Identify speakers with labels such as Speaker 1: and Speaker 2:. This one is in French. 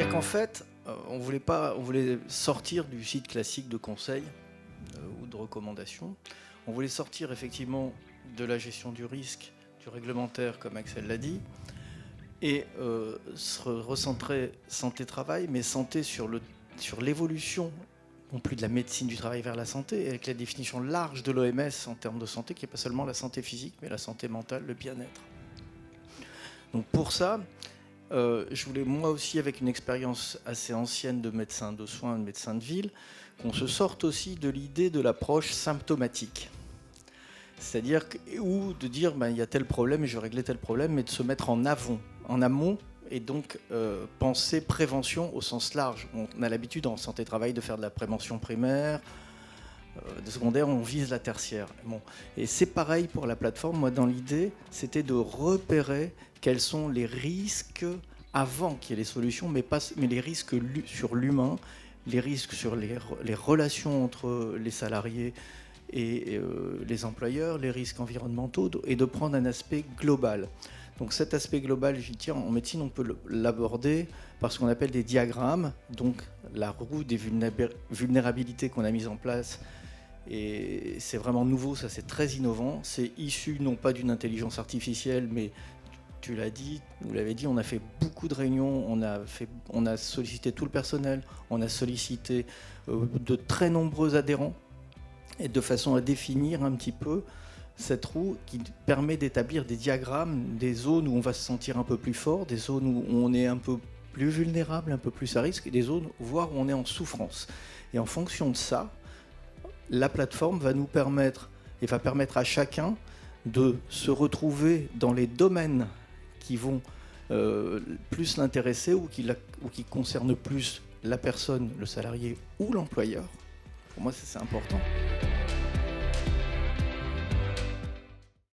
Speaker 1: C'est-à-dire qu'en fait, euh, on voulait pas, on voulait sortir du site classique de conseil euh, ou de recommandation. On voulait sortir effectivement de la gestion du risque, du réglementaire, comme Axel l'a dit, et euh, se recentrer santé-travail, mais santé sur le sur l'évolution non plus de la médecine du travail vers la santé, avec la définition large de l'OMS en termes de santé, qui n'est pas seulement la santé physique, mais la santé mentale, le bien-être. Donc pour ça, euh, je voulais moi aussi, avec une expérience assez ancienne de médecin de soins, de médecin de ville, qu'on se sorte aussi de l'idée de l'approche symptomatique. C'est-à-dire, ou de dire, ben, il y a tel problème et je vais régler tel problème, mais de se mettre en avant, en amont, et donc euh, penser prévention au sens large. On a l'habitude en santé-travail de faire de la prévention primaire, de secondaire, on vise la tertiaire. Bon. Et c'est pareil pour la plateforme. Moi, dans l'idée, c'était de repérer quels sont les risques avant qu'il y ait les solutions, mais, pas, mais les risques sur l'humain, les risques sur les, re- les relations entre les salariés et euh, les employeurs, les risques environnementaux, et de prendre un aspect global. Donc cet aspect global, j'y tiens, en médecine, on peut l'aborder par ce qu'on appelle des diagrammes, donc la roue des vulnéra- vulnérabilités qu'on a mise en place. Et c'est vraiment nouveau, ça c'est très innovant. C'est issu non pas d'une intelligence artificielle, mais tu l'as dit, vous l'avez dit, on a fait beaucoup de réunions, on a, on a sollicité tout le personnel, on a sollicité euh, de très nombreux adhérents, et de façon à définir un petit peu cette roue qui permet d'établir des diagrammes des zones où on va se sentir un peu plus fort, des zones où on est un peu plus vulnérable, un peu plus à risque, et des zones voire où on est en souffrance. Et en fonction de ça, la plateforme va nous permettre et va permettre à chacun de se retrouver dans les domaines qui vont euh, plus l'intéresser ou ou qui concernent plus la personne, le salarié ou l'employeur. Pour moi, c'est important.